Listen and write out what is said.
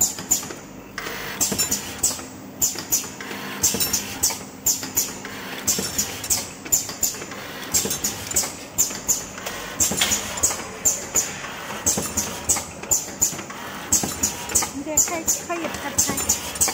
で、かい、かい、かい、